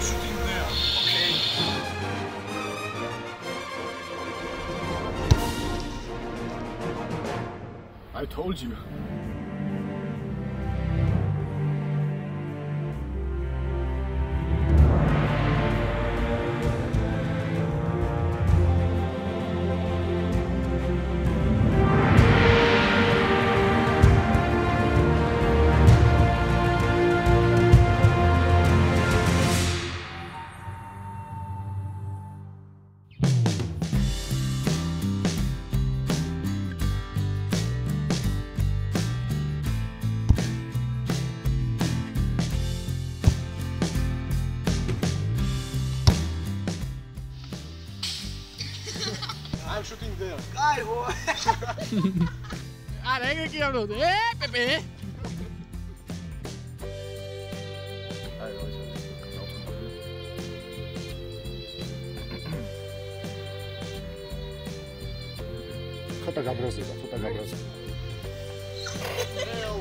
I'm there, okay? I told you. I'm shooting them. Ai, vou. Arega aqui, Arnoldo. Ê, bebê! Fotogar Brasil, fotogar Brasil. É, o.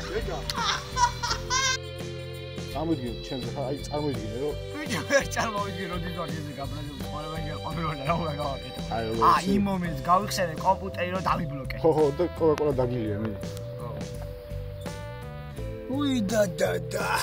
წამოიდგინე ჩემზე ხა, აი წარმოიდგინე რომ ვიდეო ვერ წარმოვიდგინე როდის ვარგეზე გაბრაზებული ყველა ყოფილა რა უნდა გავაკეთო. აი აა იმ მომენტს გავიხსენე კომპიუტერი რომ დავიბლოკე. ხო ხო და კოკაკოლა დაგილია მე. უი და და და.